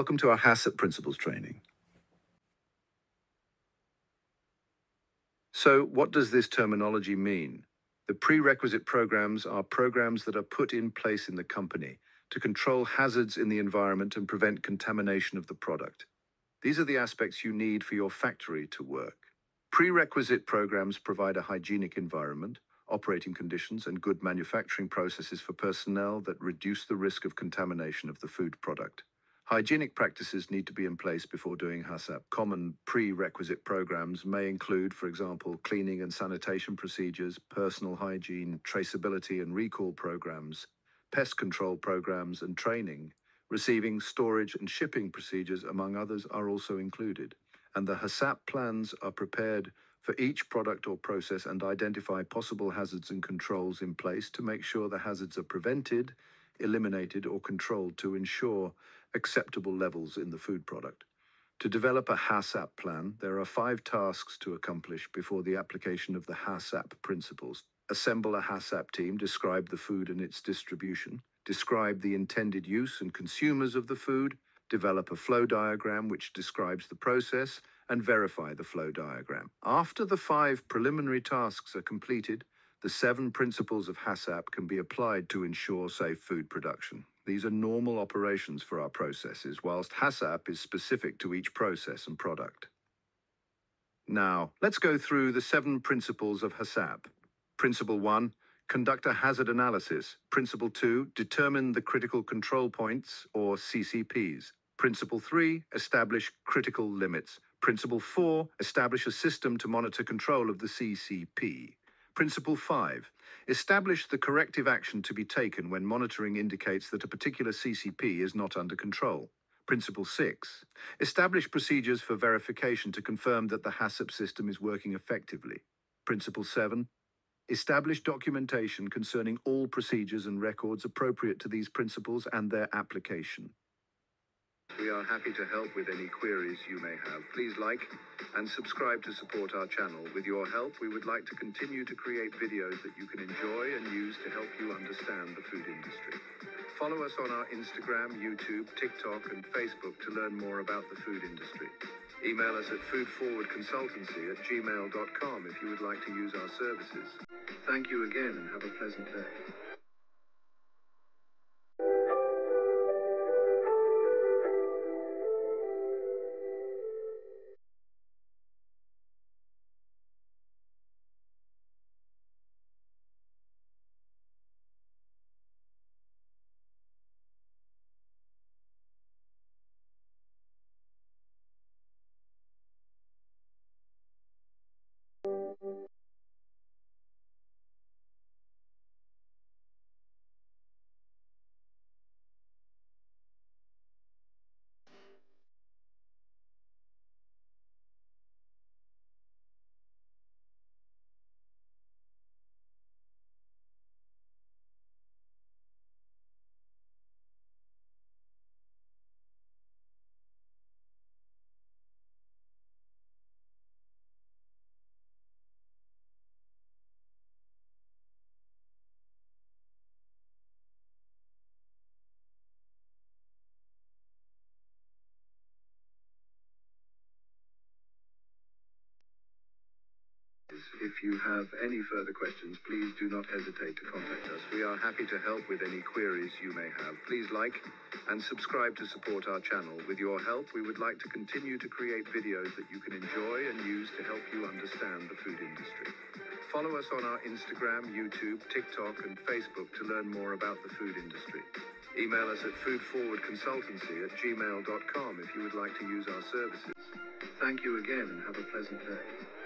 Welcome to our HACCP Principles training. So, what does this terminology mean? The prerequisite programs are programs that are put in place in the company to control hazards in the environment and prevent contamination of the product. These are the aspects you need for your factory to work. Prerequisite programs provide a hygienic environment, operating conditions, and good manufacturing processes for personnel that reduce the risk of contamination of the food product. Hygienic practices need to be in place before doing HACCP. Common prerequisite programs may include, for example, cleaning and sanitation procedures, personal hygiene, traceability and recall programs, pest control programs, and training. Receiving, storage, and shipping procedures, among others, are also included. And the HACCP plans are prepared for each product or process and identify possible hazards and controls in place to make sure the hazards are prevented, eliminated, or controlled to ensure acceptable levels in the food product. To develop a HACCP plan, there are five tasks to accomplish before the application of the HACCP principles. Assemble a HACCP team, describe the food and its distribution, describe the intended use and consumers of the food, develop a flow diagram which describes the process, and verify the flow diagram. After the five preliminary tasks are completed, the seven principles of HACCP can be applied to ensure safe food production. These are normal operations for our processes, whilst HACCP is specific to each process and product. Now, let's go through the seven principles of HACCP. Principle 1 Conduct a hazard analysis. Principle 2 Determine the critical control points, or CCPs. Principle 3 Establish critical limits. Principle 4 Establish a system to monitor control of the CCP. Principle 5 Establish the corrective action to be taken when monitoring indicates that a particular CCP is not under control. Principle 6 Establish procedures for verification to confirm that the HACCP system is working effectively. Principle 7 Establish documentation concerning all procedures and records appropriate to these principles and their application. We are happy to help with any queries you may have. Please like and subscribe to support our channel. With your help, we would like to continue to create videos that you can enjoy and use to help you understand the food industry. Follow us on our Instagram, YouTube, TikTok, and Facebook to learn more about the food industry. Email us at foodforwardconsultancy at gmail.com if you would like to use our services. Thank you again and have a pleasant day. If you have any further questions, please do not hesitate to contact us. We are happy to help with any queries you may have. Please like and subscribe to support our channel. With your help, we would like to continue to create videos that you can enjoy and use to help you understand the food industry. Follow us on our Instagram, YouTube, TikTok, and Facebook to learn more about the food industry. Email us at foodforwardconsultancy at gmail.com if you would like to use our services. Thank you again and have a pleasant day.